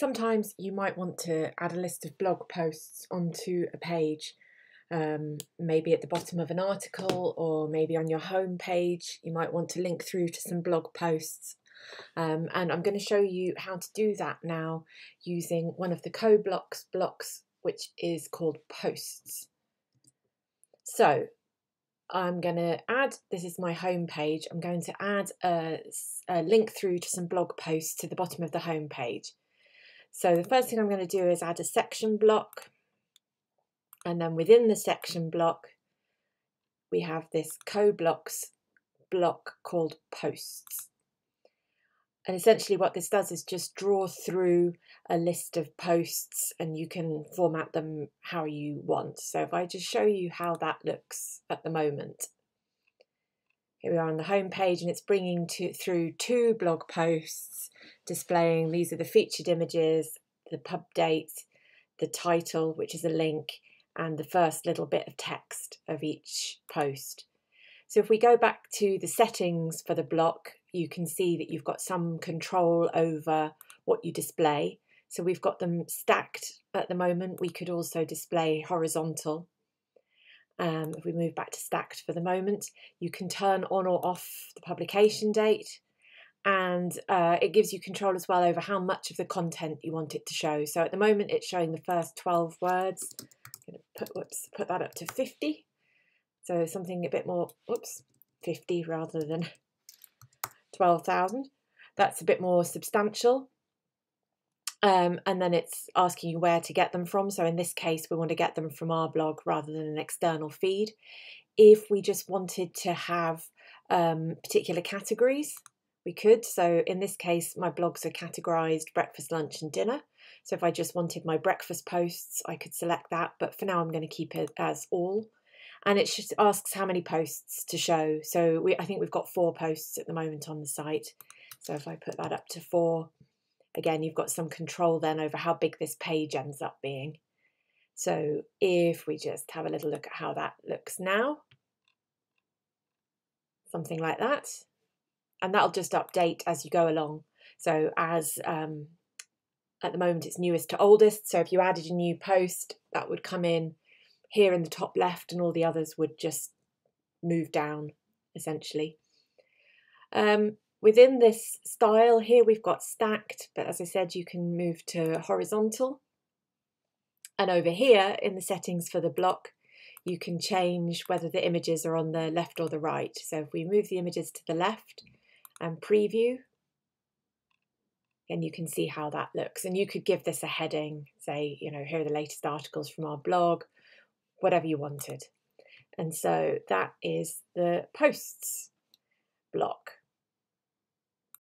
sometimes you might want to add a list of blog posts onto a page, um, maybe at the bottom of an article or maybe on your home page. You might want to link through to some blog posts. Um, and I'm going to show you how to do that now using one of the CoBlocks blocks, which is called posts. So I'm going to add, this is my home page, I'm going to add a, a, link through to some blog posts to the bottom of the home page. So the first thing I'm going to do is add a section block. And then within the section block, we have this CoBlocks block called posts. And essentially what this does is just draw through a list of posts and you can format them how you want. So if I just show you how that looks at the moment. Here we are on the home page and it's bringing to, through two blog posts displaying these are the featured images, the pub date, the title, which is a link, and the first little bit of text of each post. So if we go back to the settings for the block, you can see that you've got some control over what you display. So we've got them stacked at the moment. We could also display horizontal. Um, if we move back to stacked for the moment, you can turn on or off the publication date and uh, it gives you control as well over how much of the content you want it to show. So at the moment it's showing the first 12 words. I'm going to put, whoops, put that up to 50. So something a bit more, whoops, 50 rather than 12,000. That's a bit more substantial. Um, and then it's asking you where to get them from. So in this case, we want to get them from our blog rather than an external feed. If we just wanted to have um, particular categories, we could. So in this case, my blogs are categorized breakfast, lunch, and dinner. So if I just wanted my breakfast posts, I could select that. But for now, I'm going to keep it as all and it just asks how many posts to show. So we, I think we've got four posts at the moment on the site. So if I put that up to four, again, you've got some control then over how big this page ends up being. So if we just have a little look at how that looks now, something like that, and that'll just update as you go along. So as um, at the moment it's newest to oldest, so if you added a new post, that would come in here in the top left and all the others would just move down essentially. Um, within this style here we've got stacked but as I said you can move to horizontal and over here in the settings for the block you can change whether the images are on the left or the right. So if we move the images to the left and preview then you can see how that looks and you could give this a heading say you know here are the latest articles from our blog whatever you wanted. And so that is the posts block.